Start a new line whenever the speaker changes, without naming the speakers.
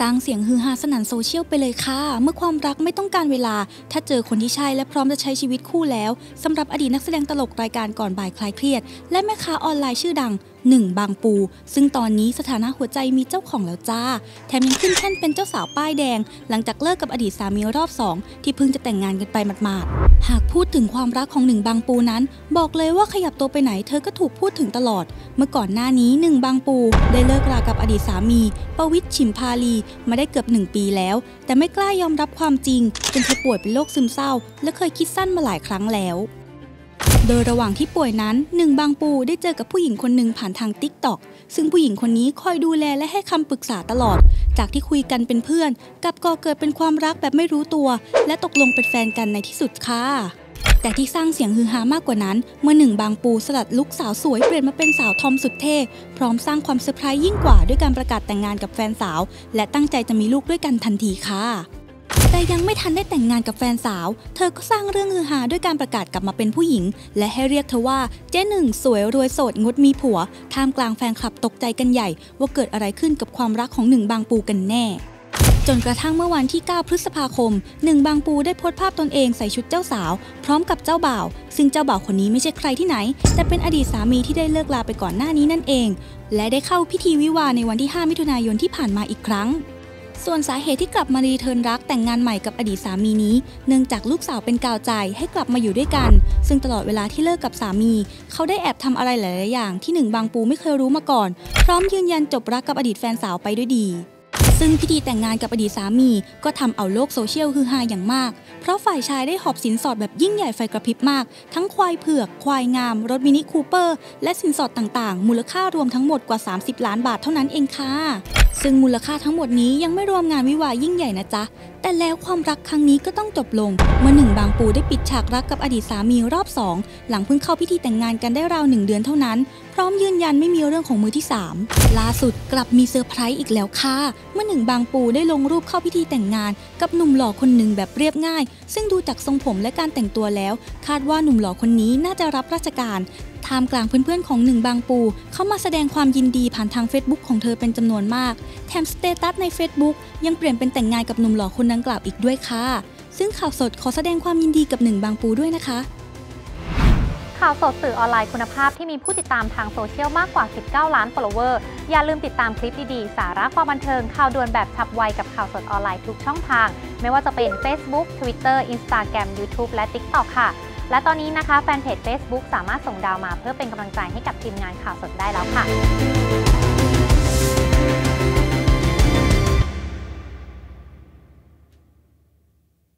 สร้างเสียงฮือฮาสนั่นโซเชียลไปเลยค่ะ เมื่อความรักไม่ต้องการเวลา ถ้าเจอคนที่ใช่และพร้อมจะใช้ชีวิตคู่แล้วสำหรับอดีตนักแสดงตลกรายการก่อนบ่ายคลายเครียด และแม่ค้าออนไลน์ชื่อดัง หนึ่งบางปู ซึ่งตอนนี้สถานะหัวใจมีเจ้าของแล้วจ้า แถมยังขึ้นแท่นเป็นเจ้าสาวป้ายแดง หลังจากเลิกกับอดีตสามีรอบสองที่เพิ่งจะแต่งงานกันไปหมาดๆ หากพูดถึงความรักของหนึ่งบางปูนั้น บอกเลยว่าขยับตัวไปไหนเธอก็ถูกพูดถึงตลอด เมื่อก่อนหน้านี้หนึ่งบางปู ได้เลิกรากับอดีตสามี ประวิทย์ฉิมพาลีมาได้เกือบหนึ่งปีแล้ว แต่ไม่กล้ายอมรับความจริงจนเธอป่วยเป็นโรคซึมเศร้า และเคยคิดสั้นมาหลายครั้งแล้ว โดยระหว่างที่ป่วยนั้นหนึ่งบางปูได้เจอกับผู้หญิงคนหนึ่งผ่านทาง TikTok ซึ่งผู้หญิงคนนี้คอยดูแลและให้คำปรึกษาตลอด จากที่คุยกันเป็นเพื่อนกลับก่อเกิดเป็นความรักแบบไม่รู้ตัว และตกลงเป็นแฟนกันในที่สุดค่ะแต่ที่สร้างเสียงฮือฮามากกว่านั้น เมื่อหนึ่งบางปูสลัดลุคสาวสวยเปลี่ยนมาเป็นสาวทอมสุดเท่พร้อมสร้างความเซอร์ไพรส์ยิ่งกว่าด้วยการประกาศแต่งงานกับแฟนสาว และตั้งใจจะมีลูกด้วยกันทันทีค่ะ แต่ยังไม่ทันได้แต่งงานกับแฟนสาว เธอก็สร้างเรื่องฮือฮาด้วยการประกาศกลับมาเป็นผู้หญิง และให้เรียกเธอว่าเจ๊หนึ่งสวยรวยโสดงดมีผัว ท่ามกลางแฟนคลับตกใจกันใหญ่ ว่าเกิดอะไรขึ้นกับความรักของหนึ่งบางปูกันแน่จนกระทั่งเมื่อวันที่ 9 พฤษภาคม หนึ่งบางปูได้โพสต์ภาพตนเองใส่ชุดเจ้าสาว พร้อมกับเจ้าบ่าว ซึ่งเจ้าบ่าวคนนี้ไม่ใช่ใครที่ไหน แต่เป็นอดีตสามีที่ได้เลิกลาไปก่อนหน้านี้นั่นเอง และได้เข้าพิธีวิวาในวันที่ 5 มิถุนายนที่ผ่านมาอีกครั้ง ส่วนสาเหตุที่กลับมารีเทิร์นรักแต่งงานใหม่กับอดีตสามีนี้ เนื่องจากลูกสาวเป็นกาวใจให้กลับมาอยู่ด้วยกัน ซึ่งตลอดเวลาที่เลิกกับสามี เขาได้แอบทำอะไรหลาย ๆ อย่างที่หนึ่งบางปูไม่เคยรู้มาก่อน พร้อมยืนยันจบรักกับอดีตแฟนสาวไปด้วยดี ซึ่งพิธีแต่งงานกับอดีตสามี ก็ทำเอาโลกโซเชียลฮือฮาอย่างมาก เพราะฝ่ายชายได้หอบสินสอดแบบยิ่งใหญ่ไฟกระพริบมาก ทั้งควายเผือก ควายงาม รถมินิคูเปอร์ และสินสอดต่าง ๆ มูลค่ารวมทั้งหมดกว่า 30 ล้านบาทเท่านั้นเองค่ะ ซึ่งมูลค่าทั้งหมดนี้ยังไม่รวมงานวิวายิ่งใหญ่นะจ๊ะ แต่แล้วความรักครั้งนี้ก็ต้องจบลง เมื่อหนึ่งบางปูได้ปิดฉากรักกับอดีตสามีรอบสองหลังเพิ่งเข้าพิธีแต่งงานกันได้ราวหนึ่งเดือนเท่านั้น พร้อมยืนยันไม่มีเรื่องของมือที่ 3 ล่าสุดกลับมีเซอร์ไพรส์อีกแล้วค่ะ เมื่อหนึ่งบางปูได้ลงรูปเข้าพิธีแต่งงาน กับหนุ่มหล่อคนหนึ่งแบบเรียบง่าย ซึ่งดูจากทรงผมและการแต่งตัวแล้ว คาดว่าหนุ่มหล่อคนนี้น่าจะรับราชการท่ามกลางเพื่อนๆของหนึ่งบางปู เข้ามาแสดงความยินดีผ่านทาง Facebook ของเธอเป็นจำนวนมาก แถม status ใน Facebook ยังเปลี่ยนเป็นแต่งงานกับหนุ่มหล่อคนดังกล่าวอีกด้วยค่ะ ซึ่งข่าวสดขอแสดงความยินดีกับหนึ่งบางปูด้วยนะคะ
ข่าวสดสื่อออนไลน์คุณภาพที่มีผู้ติดตามทางโซเชียลมากกว่า 19 ล้าน follower อย่าลืมติดตามคลิปดีๆ สาระความบันเทิงข่าวด่วนแบบฉับไวกับข่าวสดออนไลน์ทุกช่องทาง ไม่ว่าจะเป็น Facebook Twitter Instagram YouTube และ TikTok ค่ะ และตอนนี้นะคะแฟนเพจ Facebook สามารถส่งดาวมาเพื่อเป็นกำลังใจให้กับทีมงานข่าวสดได้แล้วค่ะ